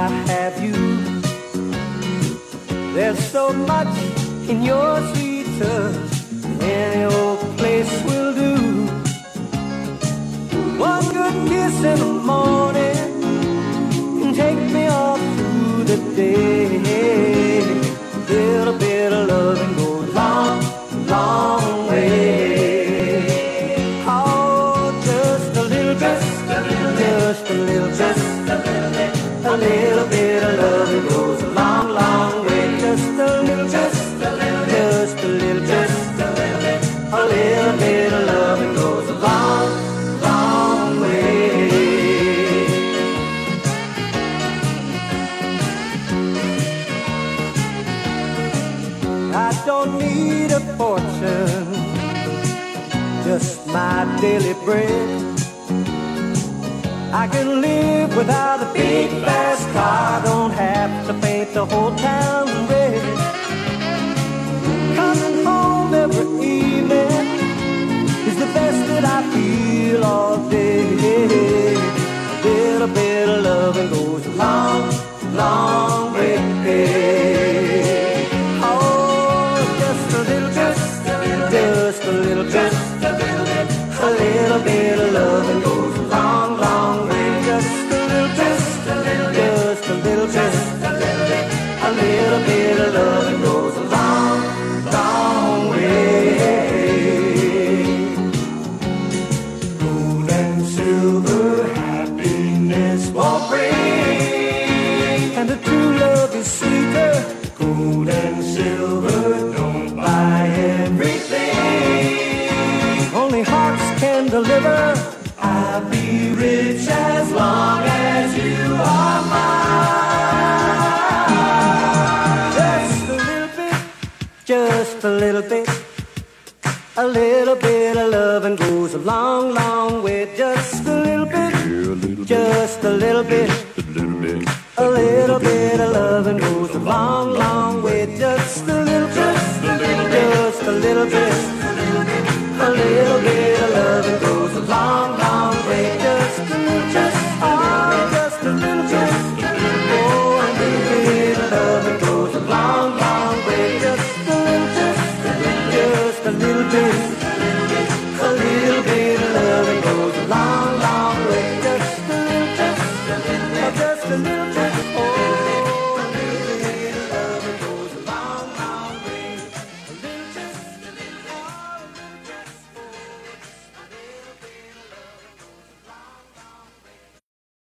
I have you. There's so much in your sweet touch, any old place will do. One good kiss in the morning can take me all through the day. Just my daily bread. I can live without a big fast car, don't have to paint the whole town red. Coming home every evening is the best that I feel all day. Little bit of loving goes a long, long way. Oh, just a little, just a little, just a little, just and the true love is sweeter. Gold and silver don't buy everything. Only hearts can deliver. I'll be rich as long as you are mine. Just a little bit, just a little bit. A little bit of loving goes a long, long way. Just a little bit, just a little bit. A little bit of loving goes a long, long way. Just a little bit, just a little bit. A little bit